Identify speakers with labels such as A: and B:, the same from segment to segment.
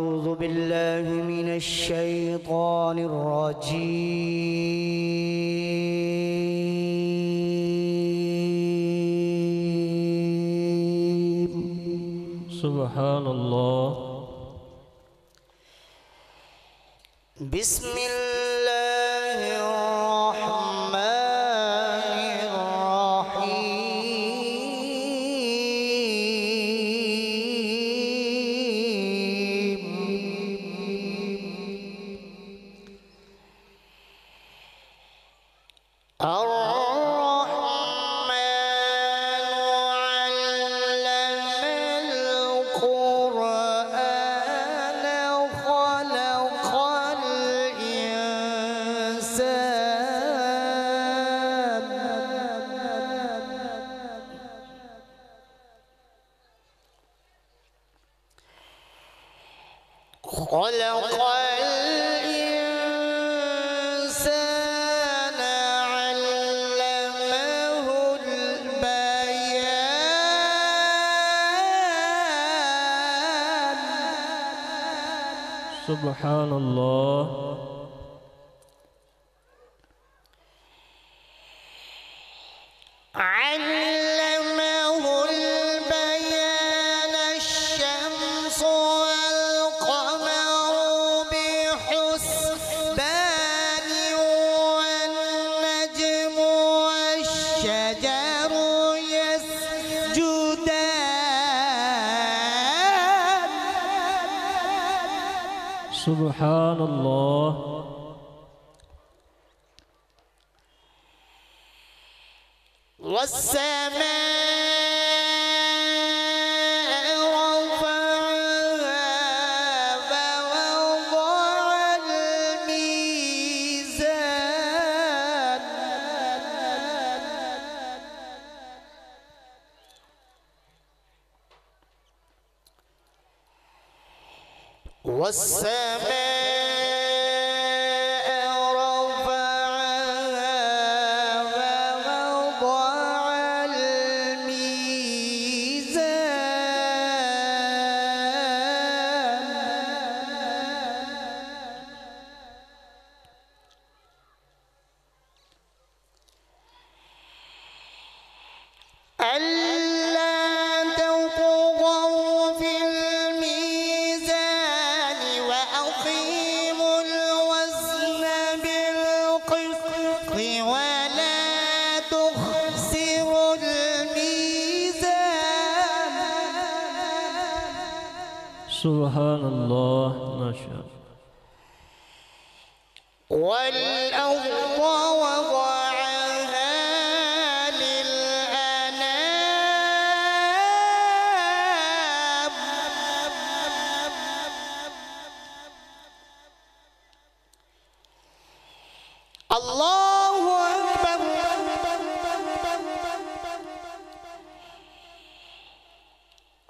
A: أعوذ بالله من الشيطان الرجيم.
B: سبحان الله.
A: بسم خلق الإنسان علمه البيان.
B: سبحان الله. سبحان الله.
A: والسماء والسماء
B: سبحان الله ما شاء الله.
A: والأرض وضعها للأنام. الله أكبر.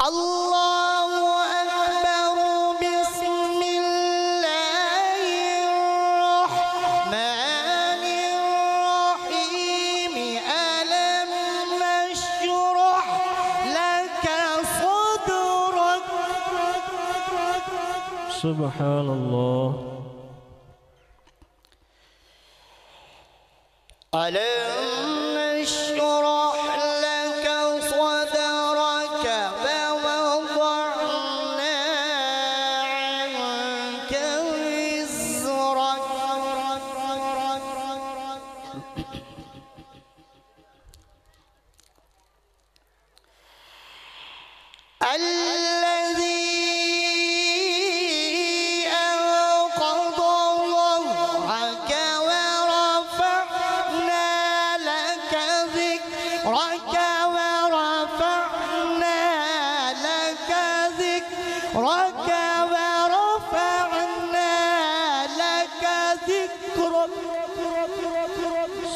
A: الله
B: سبحان الله.
A: ألم ذكرك ورفعنا لك ذكرك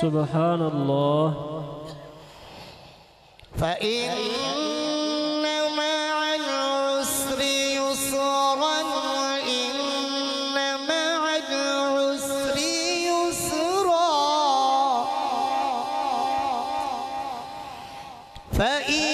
B: سبحان الله.
A: فإن مع العسر يسرا إن مع العسر يسرا. فإذا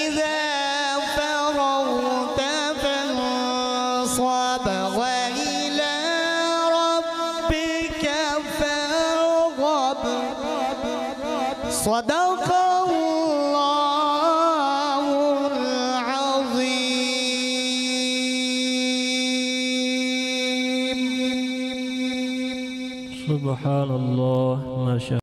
A: صدق الله العظيم.
B: سبحان الله ما شاء